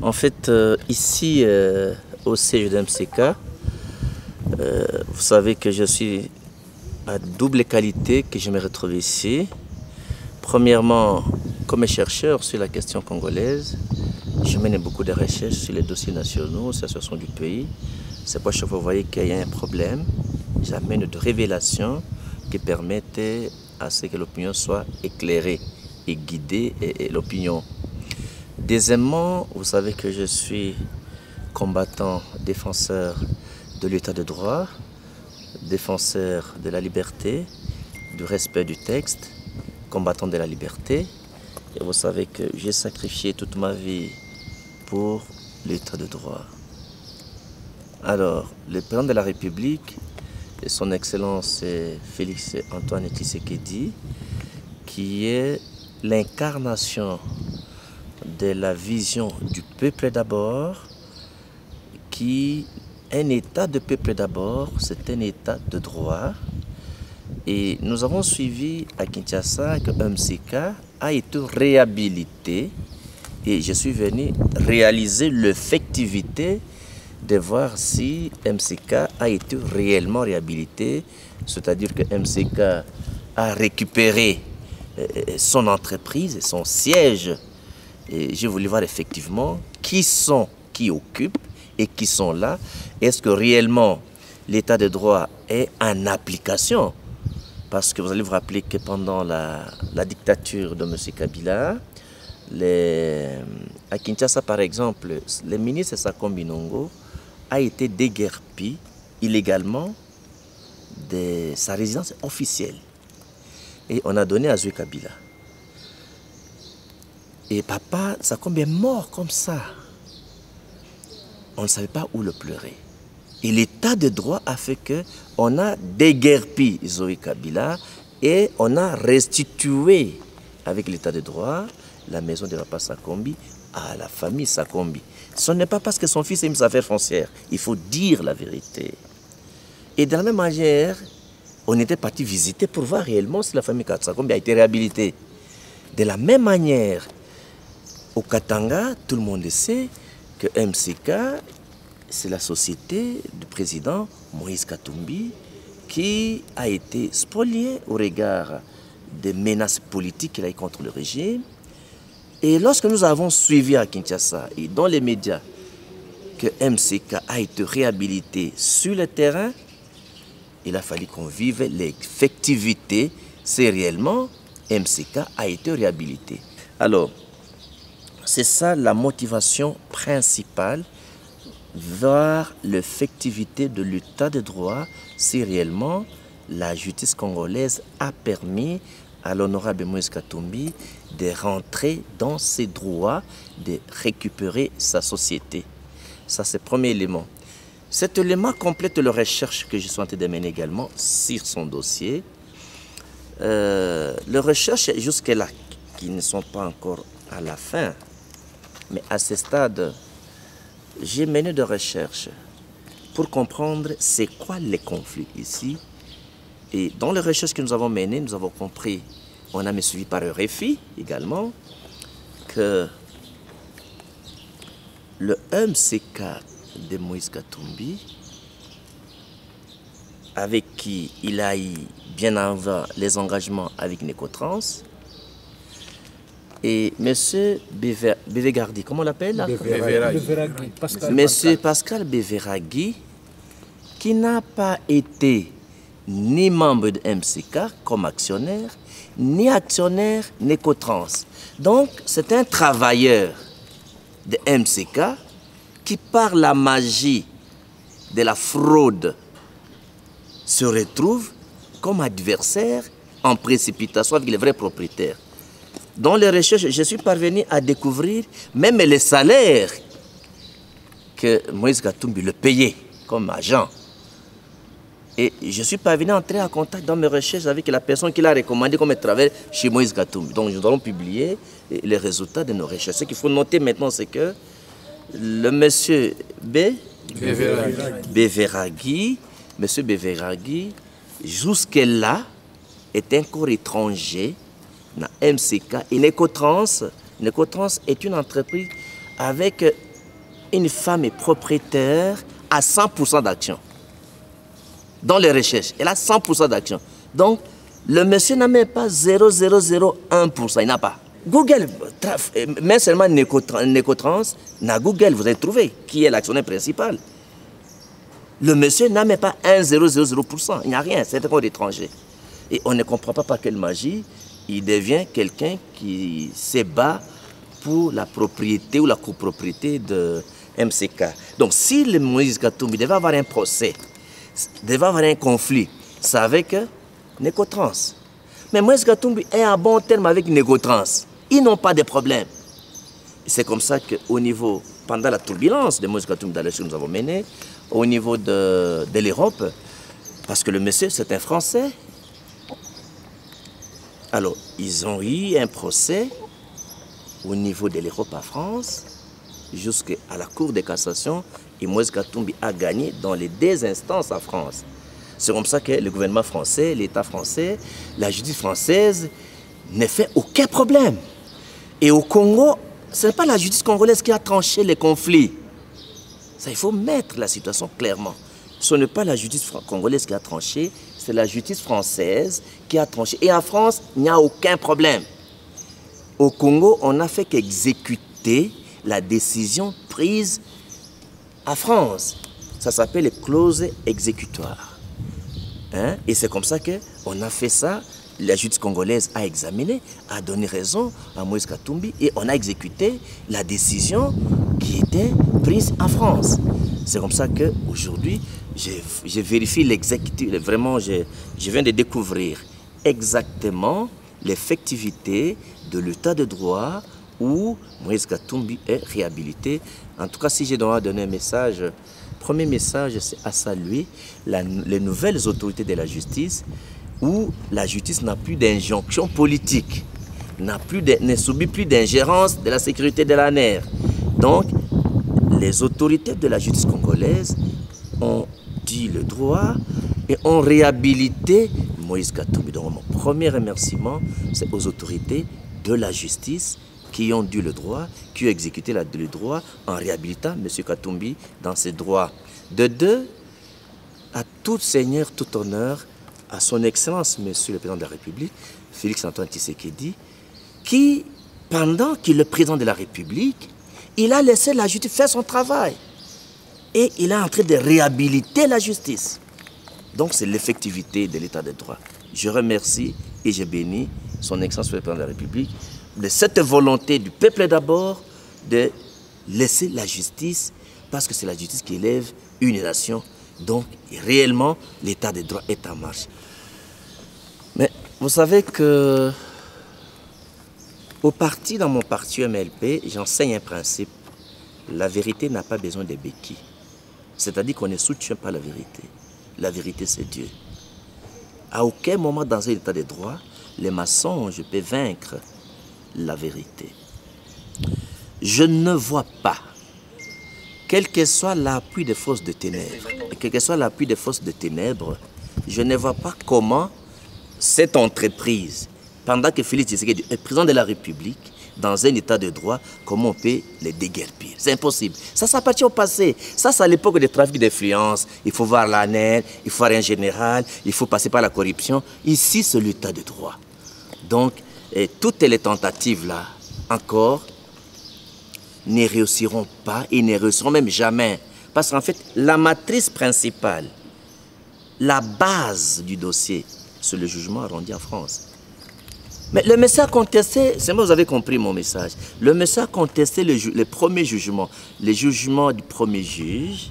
En fait, euh, ici, euh, au siège d'MCK, euh, vous savez que je suis à double qualité que je me retrouve ici. Premièrement, comme chercheur sur la question congolaise, je mène beaucoup de recherches sur les dossiers nationaux, la situation du pays. C'est pourquoi chaque fois vous voyez qu'il y a un problème, j'amène de révélations qui permettent à ce que l'opinion soit éclairée et guidée et l'opinion Deuxièmement, vous savez que je suis combattant, défenseur de l'état de droit, défenseur de la liberté, du respect du texte, combattant de la liberté. Et vous savez que j'ai sacrifié toute ma vie pour l'état de droit. Alors, le président de la République et son Excellence Félix Antoine Tshisekedi, qui est l'incarnation de la vision du peuple d'abord, qui un état de peuple d'abord, c'est un état de droit. Et nous avons suivi à Kinshasa que MCK a été réhabilité et je suis venu réaliser l'effectivité de voir si MCK a été réellement réhabilité, c'est-à-dire que MCK a récupéré euh, son entreprise son siège et je voulais voir effectivement qui sont, qui occupent et qui sont là. Est-ce que réellement l'état de droit est en application? Parce que vous allez vous rappeler que pendant la, dictature de M. Kabila, à Kinshasa par exemple, le ministre Sakombi Nongo a été déguerpi illégalement de sa résidence officielle. Et on a donné à Zoué Kabila. Et papa, ça combien mort comme ça? On ne savait pas où le pleurer. Et l'état de droit a fait que on a déguerpi Zoé Kabila et on a restitué avec l'état de droit la maison de papa Sakombi à la famille Sakombi. Ce n'est pas parce que son fils a une affaire foncière. Il faut dire la vérité. Et de la même manière, on était parti visiter pour voir réellement si la famille Sakombi a été réhabilitée. De la même manière, au Katanga, tout le monde sait que MCK, c'est la société du président Moïse Katumbi qui a été spoliée au regard des menaces politiques qu'il a eu contre le régime. Et lorsque nous avons suivi à Kinshasa et dans les médias que MCK a été réhabilité sur le terrain, il a fallu qu'on vive l'effectivité. C'est réellement MCK a été réhabilité. Alors, c'est ça la motivation principale, voir l'effectivité de l'état de droit si réellement la justice congolaise a permis à l'honorable Moïse Katumbi de rentrer dans ses droits, de récupérer sa société. Ça, c'est le premier élément. Cet élément complète la recherche que je suis en train de mener également sur son dossier. Euh, les recherches jusque-là, qui ne sont pas encore à la fin, mais à ce stade, j'ai mené des recherches pour comprendre c'est quoi les conflits ici. Et dans les recherches que nous avons menées, nous avons compris, on a suivi par RFI également, que le MCK de Moïse Katumbi, avec qui il a eu bien avant les engagements avec Necotrans, et M. Bevegardi, comment on l'appelle? M. Pascal Beveragui, qui n'a pas été ni membre de MCK comme actionnaire, ni actionnaire Necotrans. Donc, c'est un travailleur de MCK qui, par la magie de la fraude, se retrouve comme adversaire en précipitation avec les vrais propriétaires. Dans les recherches, je suis parvenu à découvrir même les salaires que Moïse Gatumbi le payait comme agent. Et je suis parvenu à entrer en contact dans mes recherches avec la personne qui l'a recommandé comme travail chez Moïse Gatumbi. Donc nous allons publier les résultats de nos recherches. Ce qu'il faut noter maintenant, c'est que le monsieur B. Beveragui, monsieur Beveragui, jusque-là, est un corps étranger MCK et Necotrans. Necotrans est une entreprise avec une femme est propriétaire à 100% d'action. Dans les recherches, elle a 100% d'action. Donc, le monsieur n'a même pas 0,001%, il n'a pas. Google, même seulement Nécotrans, n'a Google, vous avez trouvé qui est l'actionnaire principal. Le monsieur n'a même pas 1,000%, il n'y a rien, c'est un étranger. Et on ne comprend pas par quelle magie, il devient quelqu'un qui se bat pour la propriété ou la copropriété de MCK. Donc si le Moïse Katumbi devait avoir un procès, devait avoir un conflit, c'est avec Nécotrans. Mais Moïse Katumbi est à bon terme avec Nécotrans. Ils n'ont pas de problème. C'est comme ça qu'au niveau, pendant la turbulence de Moïse Katumbi dans que nous avons mené, au niveau de, de l'Europe, parce que le monsieur, c'est un Français. Alors, ils ont eu un procès au niveau de l'Europe à France, jusqu'à la Cour de cassation, et Moïse Katumbi a gagné dans les deux instances à France. C'est comme ça que le gouvernement français, l'État français, la justice française ne fait aucun problème. Et au Congo, ce n'est pas la justice congolaise qui a tranché les conflits. Ça, il faut mettre la situation clairement. Ce n'est pas la justice congolaise qui a tranché, c'est la justice française qui a tranché. Et en France, il n'y a aucun problème. Au Congo, on n'a fait qu'exécuter la décision prise à France. Ça s'appelle les clauses exécutoires. Hein? Et c'est comme ça qu'on a fait ça. La justice congolaise a examiné, a donné raison à Moïse Katumbi et on a exécuté la décision qui était prise en France. C'est comme ça qu'aujourd'hui, je, vérifie l'exécutif. Vraiment, je, je viens de découvrir exactement l'effectivité de l'état de droit où Moïse Katumbi est réhabilité. En tout cas, si j'ai droit donner un message, premier message, c'est à saluer les nouvelles autorités de la justice où la justice n'a plus d'injonction politique, n'a plus ne subit plus d'ingérence de la sécurité de la NER. Donc, les autorités de la justice congolaise ont et ont réhabilité Moïse Katumbi. Donc, mon premier remerciement, c'est aux autorités de la justice qui ont dû le droit, qui ont exécuté le droit en réhabilitant M. Katumbi dans ses droits. De deux, à tout seigneur, tout honneur, à son Excellence, Monsieur le Président de la République, Félix Antoine Tshisekedi, qui, pendant qu'il est le Président de la République, il a laissé la justice faire son travail. Et il est en train de réhabiliter la justice. Donc c'est l'effectivité de l'état de droit. Je remercie et je bénis son Excellence le Président de la République de cette volonté du peuple d'abord de laisser la justice, parce que c'est la justice qui élève une nation. Donc réellement, l'état de droit est en marche. Mais vous savez que au parti, dans mon parti MLP, j'enseigne un principe. La vérité n'a pas besoin de béquilles. C'est-à-dire qu'on ne soutient pas la vérité. La vérité, c'est Dieu. À aucun moment dans un état de droit, les mensonges peuvent vaincre la vérité. Je ne vois pas, quel que soit l'appui des forces de ténèbres, quel que soit l'appui des forces de ténèbres, je ne vois pas comment cette entreprise pendant que Félix Tshisekedi est président de la République, dans un état de droit, comment on peut les déguerpir? C'est impossible. Ça, ça appartient au passé. Ça, c'est à l'époque des trafics d'influence. Il faut voir la il faut voir un général, il faut passer par la corruption. Ici, c'est l'état de droit. Donc, toutes les tentatives là, encore, ne réussiront pas et ne réussiront même jamais. Parce qu'en fait, la matrice principale, la base du dossier, c'est le jugement arrondi en France. Mais le message contesté, c'est moi, vous avez compris mon message. Le message contesté, le, premier jugement, le jugement du premier juge,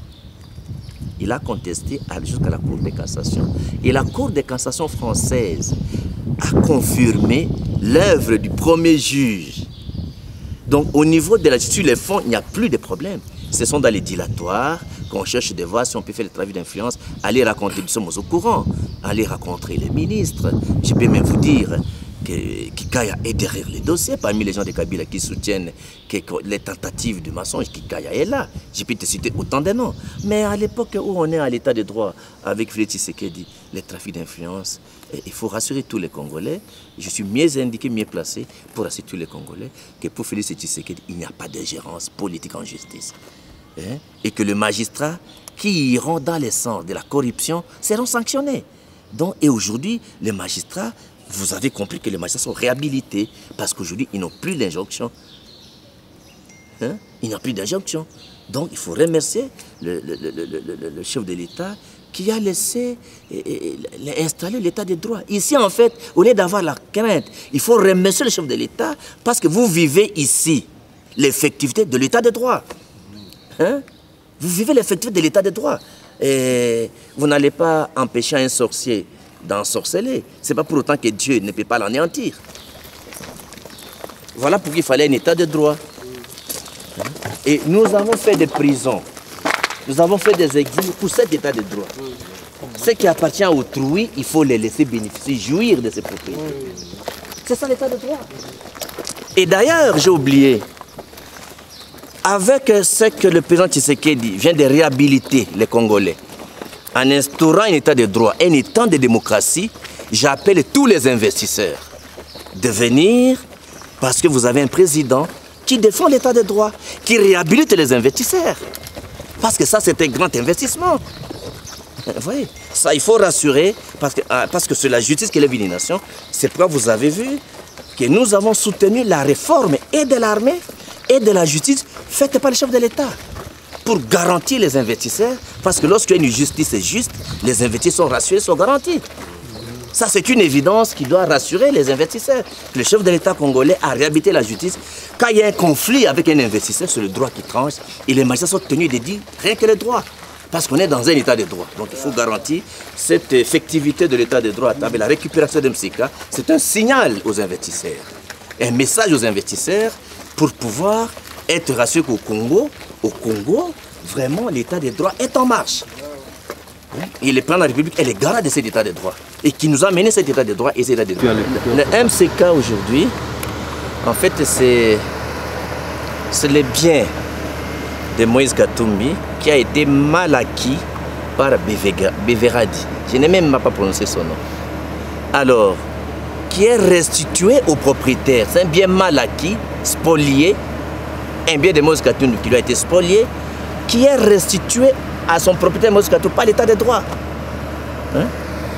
il a contesté jusqu'à la Cour de cassation. Et la Cour de cassation française a confirmé l'œuvre du premier juge. Donc au niveau de la justice, les fonds, il n'y a plus de problème. Ce sont dans les dilatoires qu'on cherche de voir si on peut faire le travail d'influence, aller raconter, nous sommes au courant, aller rencontrer les ministres. Je peux même vous dire, que Kikaya est derrière les dossiers, parmi les gens de Kabila qui soutiennent les tentatives de mensonge, Kikaya est là. Je peux te citer autant de noms. Mais à l'époque où on est à l'état de droit avec Félix Tshisekedi, les trafics d'influence, il faut rassurer tous les Congolais. Je suis mieux indiqué, mieux placé pour rassurer tous les Congolais que pour Félix Tshisekedi, il n'y a pas d'ingérence politique en justice. Hein? Et que le magistrat qui iront dans les sens de la corruption seront sanctionnés. Donc, et aujourd'hui, les magistrats vous avez compris que les magistrats sont réhabilités parce qu'aujourd'hui, ils n'ont plus l'injonction. Hein? Ils n'ont plus d'injonction. Donc, il faut remercier le, chef de l'État qui a laissé installer l'état de droit. Ici, en fait, au lieu d'avoir la crainte, il faut remercier le chef de l'État parce que vous vivez ici l'effectivité de l'état de droit. Hein? Vous vivez l'effectivité de l'état de droit. Et vous n'allez pas empêcher un sorcier d'ensorceler. Ce n'est pas pour autant que Dieu ne peut pas l'anéantir. Voilà pourquoi il fallait un état de droit. Et nous avons fait des prisons, nous avons fait des exils pour cet état de droit. Ce qui appartient à autrui, il faut les laisser bénéficier, jouir de ses propriétés. C'est ça l'état de droit. Et d'ailleurs, j'ai oublié, avec ce que le président Tshisekedi vient de réhabiliter les Congolais, en instaurant un état de droit, un état de démocratie, j'appelle tous les investisseurs de venir parce que vous avez un président qui défend l'état de droit, qui réhabilite les investisseurs. Parce que ça, c'est un grand investissement. Vous voyez, ça, il faut rassurer, parce que, ah, parce que c'est la justice qui lève une nation. C'est pourquoi vous avez vu que nous avons soutenu la réforme et de l'armée et de la justice faite par le chef de l'État pour garantir les investisseurs, parce que a une justice juste, les investisseurs sont rassurés, sont garantis. Ça, c'est une évidence qui doit rassurer les investisseurs. Le chef de l'État congolais a réhabilité la justice. Quand il y a un conflit avec un investisseur, c'est le droit qui tranche. Et les magistrats sont tenus de dire rien que le droit. Parce qu'on est dans un état de droit. Donc il faut garantir cette effectivité de l'état de droit. Avec la récupération de MCK, c'est un signal aux investisseurs. Un message aux investisseurs pour pouvoir être rassurés qu'au Congo, au Congo, vraiment, l'état des droits est en marche. Et le président de la République est le garant de cet état de droit. Et qui nous a mené cet état de droit et cet état de droit. Le MCK aujourd'hui, en fait, c'est le bien de Moïse Katumbi qui a été mal acquis par Beveradi. Je n'ai même pas prononcé son nom. Alors, qui est restitué au propriétaire. C'est un bien mal acquis, spolié, un bien de Moïse Katumbi qui lui a été spolié, qui est restitué à son propriétaire Moïse Katumbi par l'état de droit. Hein?